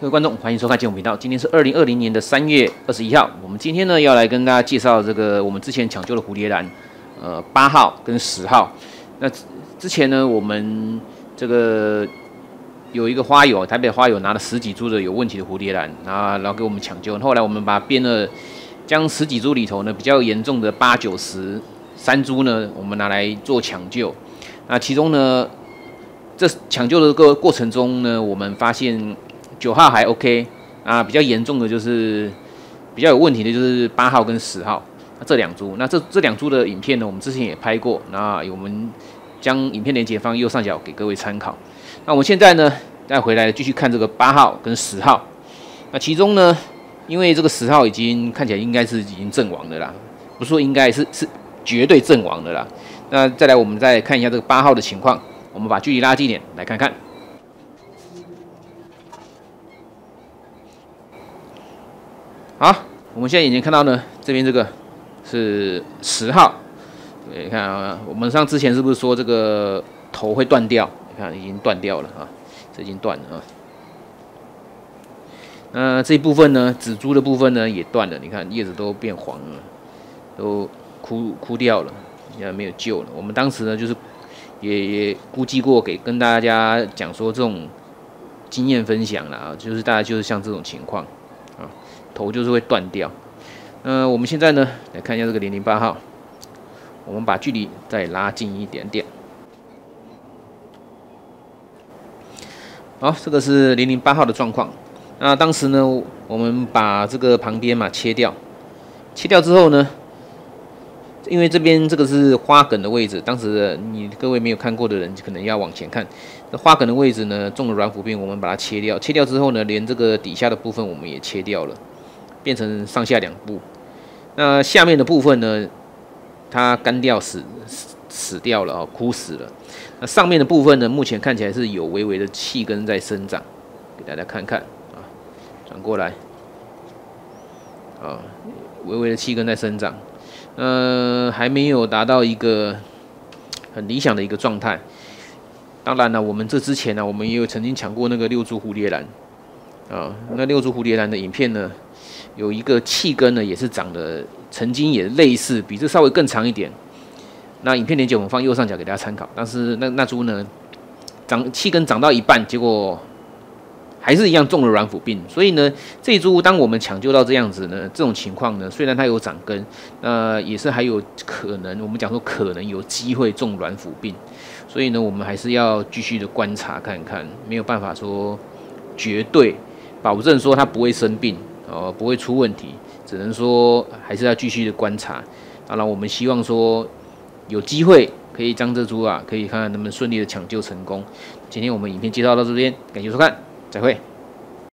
各位观众，欢迎收看节目频道。今天是二零二零年的三月二十一号。我们今天呢要来跟大家介绍这个我们之前抢救的蝴蝶兰，呃，八号跟十号。那之前呢，我们这个有一个花友，台北花友拿了十几株的有问题的蝴蝶兰，然后然后给我们抢救。后来我们把它编了，将十几株里头呢比较严重的八九十三株呢，我们拿来做抢救。那其中呢，这抢救的个过程中呢，我们发现。九号还 OK 啊，比较严重的就是比较有问题的就是八号跟十号那这两株。那这这两株的影片呢，我们之前也拍过，那我们将影片连接放右上角给各位参考。那我们现在呢，再回来继续看这个八号跟十号。那其中呢，因为这个十号已经看起来应该是已经阵亡的啦，不是说应该是是绝对阵亡的啦。那再来我们再看一下这个八号的情况，我们把距离拉近一点来看看。好，我们现在眼睛看到呢，这边这个是十号。你看啊，我们上之前是不是说这个头会断掉？你看已经断掉了啊，这已经断了啊。那这一部分呢，紫珠的部分呢也断了，你看叶子都变黄了，都枯枯掉了，也没有救了。我们当时呢就是也也估计过，给跟大家讲说这种经验分享了啊，就是大家就是像这种情况啊。头就是会断掉。嗯，我们现在呢来看一下这个零零八号，我们把距离再拉近一点点。好，这个是零零八号的状况。那当时呢，我们把这个旁边嘛切掉，切掉之后呢，因为这边这个是花梗的位置，当时你各位没有看过的人可能要往前看。那花梗的位置呢，中了软腐病，我们把它切掉。切掉之后呢，连这个底下的部分我们也切掉了。变成上下两部，那下面的部分呢，它干掉死死死掉了哦，枯死了。那上面的部分呢，目前看起来是有微微的气根在生长，给大家看看啊，转过来，啊，微微的气根在生长，呃，还没有达到一个很理想的一个状态。当然了，我们这之前呢，我们也有曾经抢过那个六株蝴蝶兰，啊，那六株蝴蝶兰的影片呢。有一个气根呢，也是长得曾经也类似，比这稍微更长一点。那影片连接我们放右上角给大家参考。但是那那株呢，长气根长到一半，结果还是一样中了软腐病。所以呢，这一株当我们抢救到这样子呢，这种情况呢，虽然它有长根，呃，也是还有可能，我们讲说可能有机会中软腐病。所以呢，我们还是要继续的观察看看，没有办法说绝对保证说它不会生病。呃，不会出问题，只能说还是要继续的观察。当然，我们希望说有机会可以将这株啊，可以看看能不能顺利的抢救成功。今天我们影片介绍到这边，感谢收看，再会。